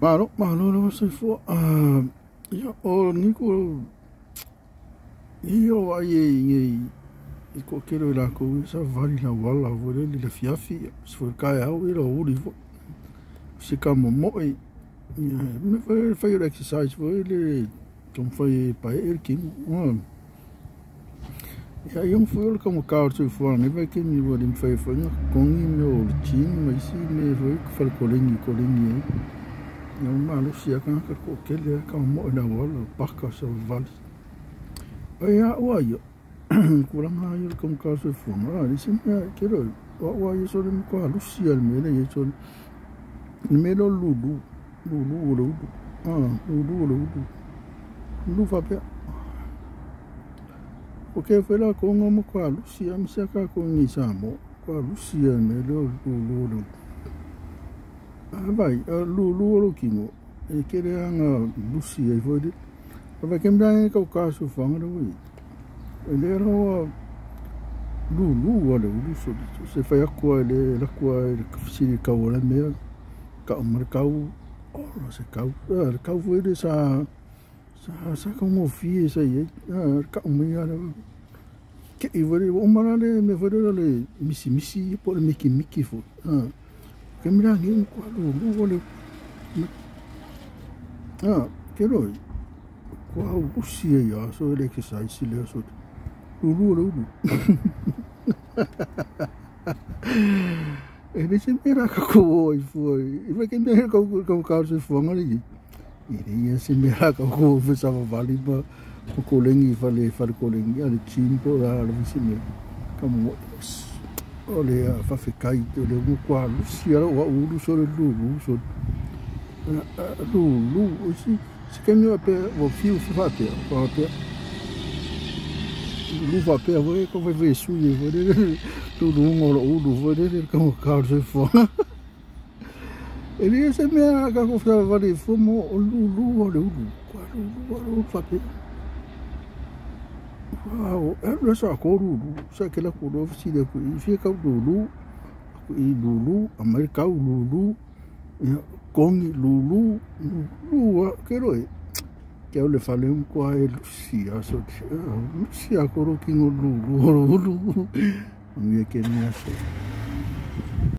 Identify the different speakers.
Speaker 1: Malo, malo, lo se fo. Ah, ia o ni ko i o ai e i i ko kero i la ko i sa vari la wala vo le le fiafi se fo kai au i lo uri fo se ka mo mo i me fa fa your exercise fo le tom fa i pa e ki um ia yung fo le como ka o fo ne va ke mi vo dim fa fa nga me over tien, maar me si me voor ik voor le ni sia ka ka ko kele ka mo na wala paka so vali. Ai a wa yo. Kurang ha yo kom ka se fu ma ni sim ya kero. Wa wa yo so ni ko alu sia me le yo so ni me lo lu lu lu lu lu lu. Ah, lu lu lu lu. Lu fa pe. O ke fe la ko ngo mo ko alu sia mi sa ka ko ni sa mo. Ko alu sia me lo lu vai a lu lu lu kingo e kere anga lusi ai foi a vai kem dai ka ka su fanga do wi e le ro lu lu wa le lu so se fa ko le la e le si kau ala mea ka mar kau u o se kau u ka foi de sa sa sa ka mo fi sa ye ka mo ya ke i vore o mara le me vore le misi misi po le miki miki fo ah ke Ah, あけどこはおしえやそうできさいしれそううるうるうる ele se mira com o foi. E vai que mira com com o carro se fuma ali ele ia se mira com o foi só vale para o colengi vale para o colengi ali chimpo lá ali como olha o ouro o Lulu aussi. Ce que nous appelons vos filles vapeur. Vapeur. Lulu vapeur, vous voyez, vous voyez, souillé, vous voyez, tout le monde, voyez, vous fort. Et puis, c'est bien, quand vous faites Lulu, Lulu, Lulu, Lulu, le sako Lulu, ça Lulu, Lulu, Américain, Lulu, Kong Lulu Lua Keroi. É que eu lhe falei um com a é Lucia, só que ah, Lucia coroquinho Lulu, Lulu. Não é ia querer me aceitar.